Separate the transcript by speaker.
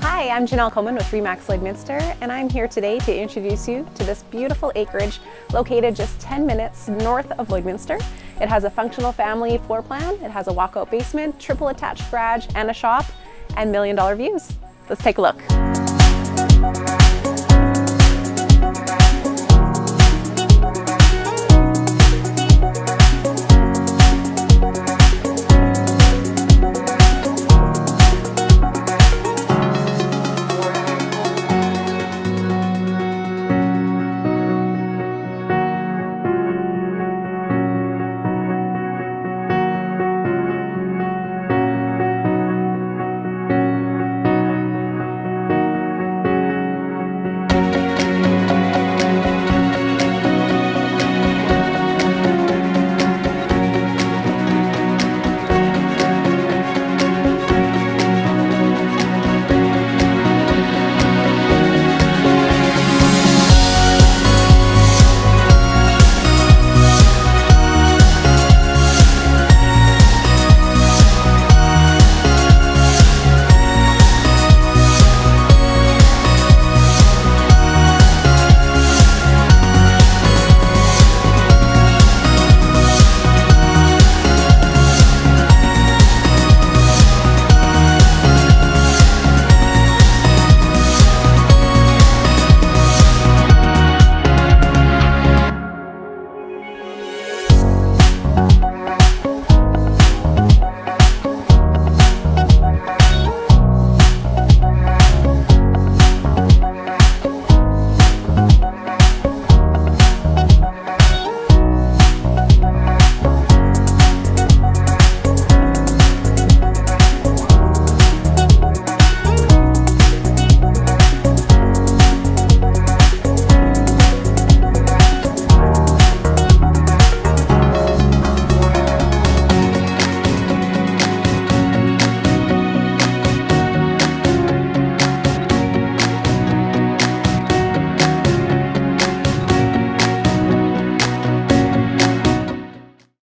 Speaker 1: Hi, I'm Janelle Coleman with Remax Lloydminster, and I'm here today to introduce you to this beautiful acreage located just 10 minutes north of Lloydminster. It has a functional family floor plan, it has a walkout basement, triple attached garage, and a shop, and million dollar views. Let's take a look.